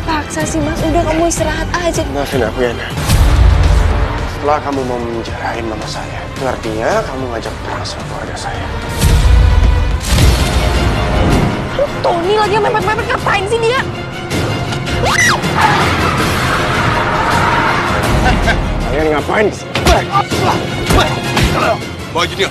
Dipaksa sih mas? Udah kamu istirahat aja. Maafin aku ya, Nak. Setelah kamu mau menjarahin mama saya, itu artinya kamu ngajak perang sama keluarga saya. Tony lagi yang mepet-mepet ngapain sih dia? Kalian ngapain sih? Bawa Junior.